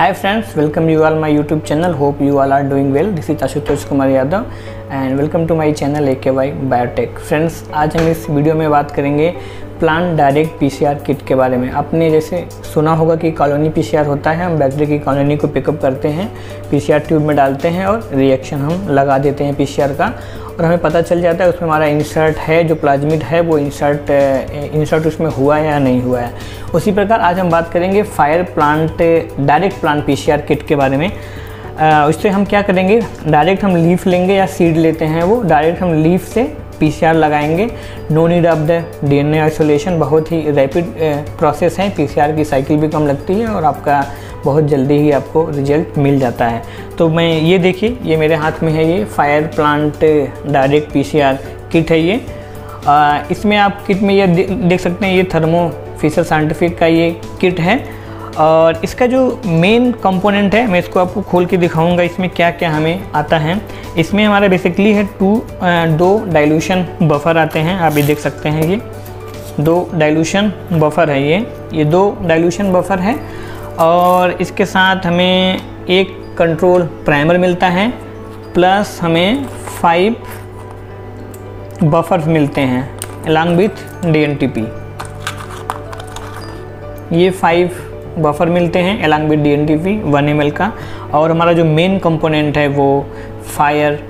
Hi friends welcome you all my YouTube channel hope you all are doing well this is Ashutosh Kumar Yadav and welcome to my channel A K Y biotech friends आज हम इस video में बात करेंगे plant direct PCR kit के बारे में। आपने जैसे सुना होगा कि कॉलोनी पीसीआर होता है, हम बैक्टीरिया की कॉलोनी को पिकअप करते हैं पीसीआर ट्यूब में डालते हैं और रिएक्शन हम लगा देते हैं पीसीआर का। और हमें पता चल जाता है उसमें हमारा इंसर्ट है, जो प्लाज्मिड है, वो इंसर्ट इंसर्ट उसमें हुआ है या नहीं हुआ है। उसी प्रकार आज हम बात करेंगे Phire plant direct plant PCR kit के बारे में। उससे हम क्या करेंगे? डायरेक्ट हम लीफ लेंगे या सीड लेते हैं वो। डायरेक्ट हम लीफ से पीसीआर लगाएँगे। No need of the DNA isolation बहुत ही रैपिड प्रोसेस है। पीसीआर की साइकिल भी कम लगती है और आपका बहुत जल्दी ही आपको रिज़ल्ट मिल जाता है। तो मैं ये देखिए ये मेरे हाथ में है ये। Phire plant direct PCR kit है ये। आ, इसमें आप किट में ये देख सकते हैं ये थर्मो फिशर साइंटिफिक का ये किट है। और इसका जो मेन कंपोनेंट है, मैं इसको आपको खोल के दिखाऊँगा, इसमें क्या क्या हमें आता है। इसमें हमारा बेसिकली है टू दो डाइल्यूशन बफर आते हैं, आप ये देख सकते हैं ये। दो डाइल्यूशन बफर है ये। ये दो डाइल्यूशन बफर है और इसके साथ हमें एक कंट्रोल प्राइमर मिलता है प्लस हमें फाइव बफर्स मिलते हैं अलॉन्ग विथ डी ये फाइव बफर मिलते हैं along with D N T P one M L का। और हमारा जो मेन कंपोनेंट है वो Phire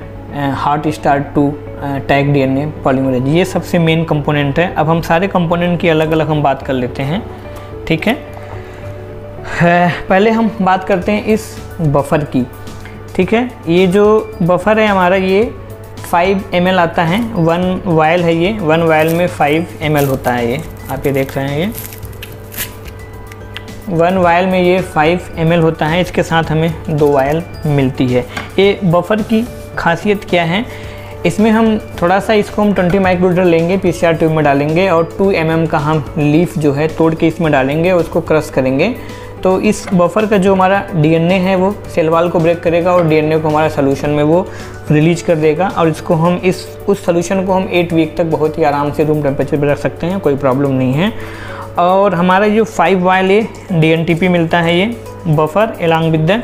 hot start two Taq D N A polymerase ये सबसे मेन कंपोनेंट है। अब हम सारे कंपोनेंट की अलग अलग हम बात कर लेते हैं। ठीक है? पहले हम बात करते हैं इस बफर की। ठीक है? ये जो बफर है हमारा, ये 5 एम आता है। वन वायल है ये। वन वायल में 5 एम होता है ये। आप ये देख रहे हैं ये। वन वायल में ये 5 एम होता है, इसके साथ हमें दो वायल मिलती है। ये बफर की खासियत क्या है? इसमें हम थोड़ा सा इसको हम 20 माइक्रोलीटर लेंगे पीसीआर ट्यूब में डालेंगे और 2 एम का हम लीफ जो है तोड़ के इसमें डालेंगे और उसको क्रश करेंगे। तो इस बफर का जो हमारा डीएनए है, वो सेल वाल को ब्रेक करेगा और डीएनए को हमारा सोल्यूशन में वो रिलीज़ कर देगा और इसको हम इस, उस सोल्यूशन को हम एट वीक तक बहुत ही आराम से रूम टेम्परेचर पर रख सकते हैं, कोई प्रॉब्लम नहीं है। और हमारा जो फाइव वाइल ये डी मिलता है ये buffer along with the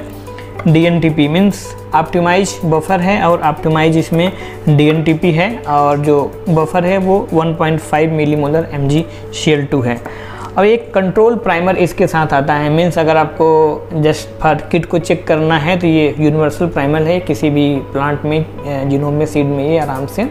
D N T P means optimise buffer है और ऑप्टिमाइज इसमें डी एन टी पी है और जो बफर है वो 1.5 millimolar M G C L two है। और एक कंट्रोल प्राइमर इसके साथ आता है मीन्स अगर आपको जस्ट फर किट को चेक करना है तो ये यूनिवर्सल प्राइमर है, किसी भी प्लांट में जिनोम में सीड में ये आराम से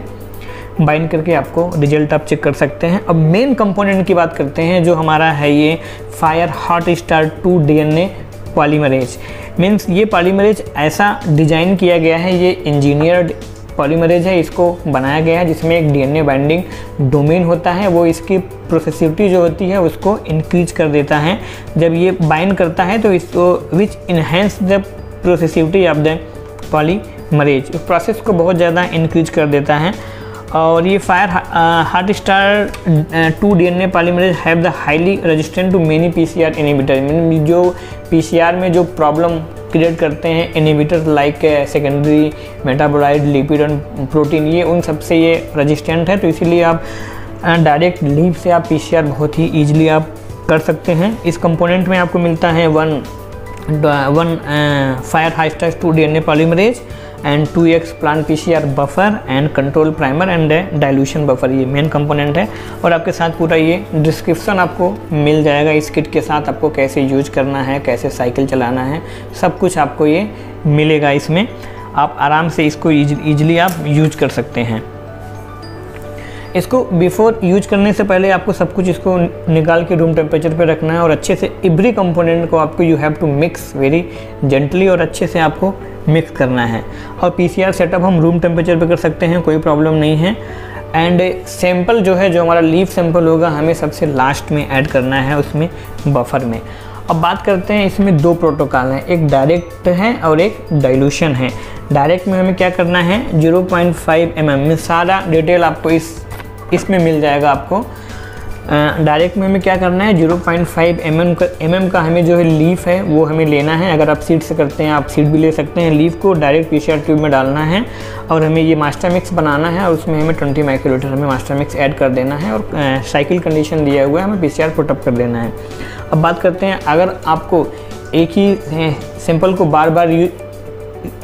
बाइंड करके आपको रिज़ल्ट आप चेक कर सकते हैं। अब मेन कंपोनेंट की बात करते हैं, जो हमारा है ये Phire hot start two D N A polymerase means ये पॉलीमरेज ऐसा डिज़ाइन किया गया है, ये इंजीनियर्ड पॉलीमरेज है, इसको बनाया गया है, जिसमें एक डीएनए बाइंडिंग डोमेन होता है। वो इसकी प्रोसेसिविटी जो होती है, उसको इंक्रीज कर देता है। जब ये बाइंड करता है तो इसको which enhance the processivity of the polymerase process को बहुत ज़्यादा इंक्रीज कर देता है। और ये Phire hot start two D N A polymerase have the highly resistant to many P C R inhibitor जो पी सी आर में जो प्रॉब्लम क्रिएट करते हैं inhibitor like secondary metabolite lipid and protein ये उन सबसे ये रजिस्टेंट है। तो इसीलिए आप डायरेक्ट uh, लीव से आप पी सी आर बहुत ही ईजिली आप कर सकते हैं। इस कंपोनेंट में आपको मिलता है one one Phire हाइस्टाइस two D N A polymerase and two X plant P C R buffer and control primer and dilution buffer ये मेन कंपोनेंट है। और आपके साथ पूरा ये डिस्क्रिप्शन आपको मिल जाएगा इस किट के साथ, आपको कैसे यूज़ करना है, कैसे साइकिल चलाना है, सब कुछ आपको ये मिलेगा इसमें। आप आराम से इसको ईजिली आप यूज़ कर सकते हैं। इसको बिफोर यूज़ करने से पहले आपको सब कुछ इसको निकाल के रूम टेम्परेचर पे रखना है और अच्छे से एवरी कंपोनेंट को आपको you have to mix very gently और अच्छे से आपको मिक्स करना है। और पीसीआर सेटअप हम रूम टेम्परेचर पे कर सकते हैं, कोई प्रॉब्लम नहीं है। एंड सैंपल जो है, जो हमारा लीफ सैंपल होगा, हमें सबसे लास्ट में ऐड करना है उसमें बफर में। अब बात करते हैं, इसमें दो प्रोटोकॉल हैं, एक डायरेक्ट है और एक डाइल्यूशन है। डायरेक्ट में हमें क्या करना है? 0.5 पॉइंट mm में सारा डिटेल आपको इस, इसमें मिल जाएगा आपको। डायरेक्ट में हमें क्या करना है? 0.5 पॉइंट mm का mm का हमें जो है लीफ है, वो हमें लेना है। अगर आप सीड से करते हैं, आप सीड भी ले सकते हैं। लीफ को डायरेक्ट पीसीआर ट्यूब में डालना है और हमें ये मास्टर मिक्स बनाना है और उसमें हमें 20 माइक्रोलीटर हमें मास्टर मिक्स ऐड कर देना है और साइकिल कंडीशन दिया हुआ है, हमें पी पुटअप कर देना है। अब बात करते हैं, अगर आपको एक ही सैंपल को बार बार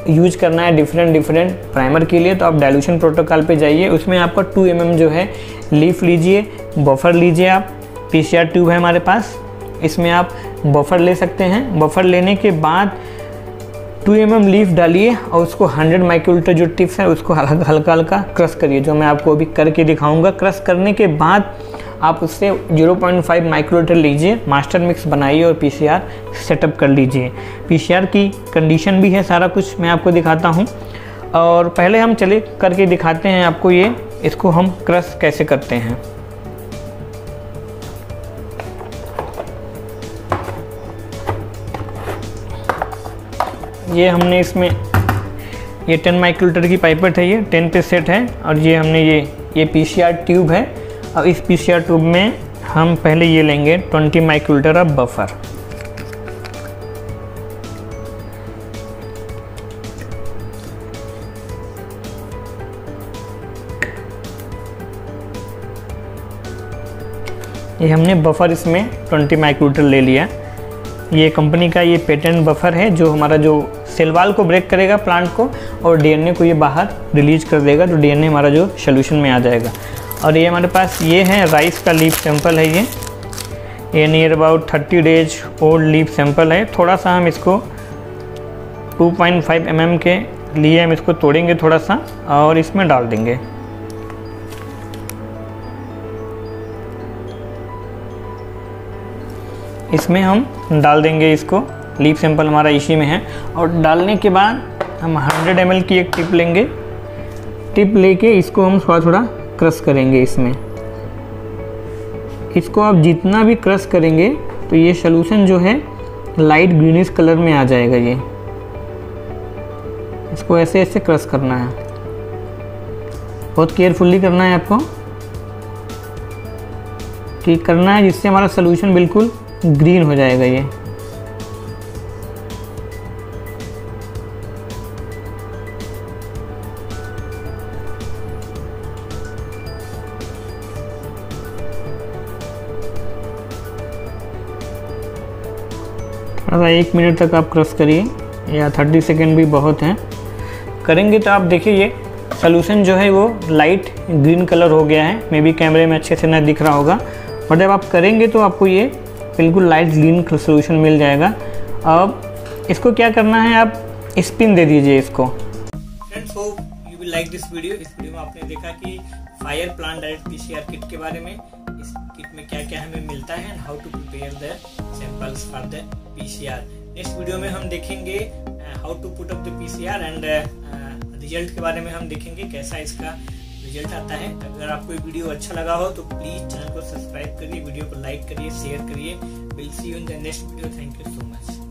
यूज़ करना है डिफरेंट डिफरेंट प्राइमर के लिए तो आप डाइल्यूशन प्रोटोकॉल पे जाइए। उसमें आपका 2 एम mm जो है लीफ लीजिए बफर लीजिए आप। पीसीआर ट्यूब है हमारे पास। इसमें आप बफर ले सकते हैं। बफर लेने के बाद 2 एम mm लीफ डालिए और उसको 100 माइक्रोलीटर जो टिप्स है, उसको हल्का हल्का हल्का क्रश करिए, जो मैं आपको अभी करके दिखाऊँगा। क्रश करने के बाद आप उससे 0.5 माइक्रोलीटर लीजिए मास्टर मिक्स बनाइए और पीसीआर सेटअप कर लीजिए। पीसीआर की कंडीशन भी है, सारा कुछ मैं आपको दिखाता हूँ। और पहले हम चले करके दिखाते हैं आपको ये, इसको हम क्रश कैसे करते हैं। ये हमने इसमें, ये 10 माइक्रोलीटर की पाइपेट है ये 10 पे सेट है और ये हमने ये ये पीसीआर ट्यूब है। अब इस पीसीआर ट्यूब में हम पहले ये लेंगे 20 माइक्रोलीटर ऑफ़ बफर। ये हमने बफर इसमें 20 माइक्रोलीटर ले लिया। ये कंपनी का ये पेटेंट बफर है, जो हमारा जो सेलवाल को ब्रेक करेगा प्लांट को और डीएनए को ये बाहर रिलीज़ कर देगा तो डीएनए हमारा जो सोल्यूशन में आ जाएगा। और ये हमारे पास ये है राइस का लीप सैंपल है ये। ये near about thirty days old leaf sample है। थोड़ा सा हम इसको 2.5 पॉइंट mm के लिए हम इसको तोड़ेंगे थोड़ा सा और इसमें डाल देंगे। इसमें हम डाल देंगे इसको। लीप सैंपल हमारा इसी में है। और डालने के बाद हम 100 ml की एक टिप लेंगे। टिप लेके इसको हम थोड़ा थोड़ा क्रश करेंगे इसमें। इसको आप जितना भी क्रश करेंगे तो ये सोल्यूशन जो है लाइट ग्रीनिश कलर में आ जाएगा ये। इसको ऐसे ऐसे क्रश करना है। बहुत केयरफुली करना है आपको। ठीक करना है, जिससे हमारा सोल्यूशन बिल्कुल ग्रीन हो जाएगा ये। थोड़ा एक मिनट तक आप क्रश करिए, या थर्टी सेकेंड भी बहुत हैं। करेंगे तो आप देखिए ये सोल्यूशन जो है वो लाइट ग्रीन कलर हो गया है। मे बी कैमरे में अच्छे से ना दिख रहा होगा। और जब आप करेंगे तो आपको ये बिल्कुल लाइट ग्रीन सोल्यूशन मिल जाएगा। अब इसको क्या करना है, आप स्पिन दे दीजिए इसको। Friends hope you will like this video इस वीडियो में आपने देखा कि Phire plant direct PCR kit के बारे में में क्या क्या हमें मिलता है and how to prepare the samples for the PCR next video में हम देखेंगे how to put up the PCR and result के बारे में हम देखेंगे, कैसा इसका रिज़ल्ट आता है. अगर आपको वीडियो अच्छा लगा हो तो प्लीज़ चैनल को सब्सक्राइब करिए वीडियो को लाइक करिए शेयर करिए. Will see you in the next video thank you so much